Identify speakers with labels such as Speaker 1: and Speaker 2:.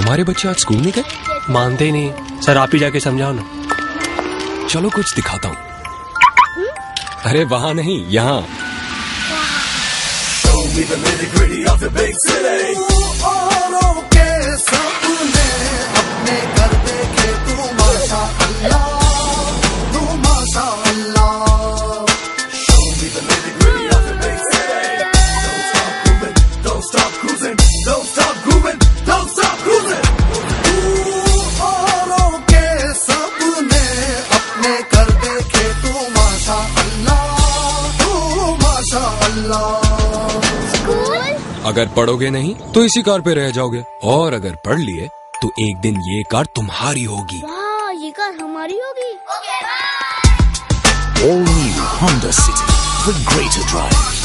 Speaker 1: तुम्हारे बच्चे आज स्कूल नहीं गए?
Speaker 2: मानते नहीं। सर आप ही जाके समझाओ ना।
Speaker 1: चलो कुछ दिखाता हूँ। अरे वहाँ नहीं यहाँ।
Speaker 3: औरों oh, सपने
Speaker 1: अगर पढ़ोगे नहीं तो इसी कार पे रह जाओगे। और अगर पढ़ लिए तो एक दिन ये कार तुम्हारी होगी।
Speaker 4: ये कार हमारी होगी।
Speaker 5: Only new Honda City, the greater drive.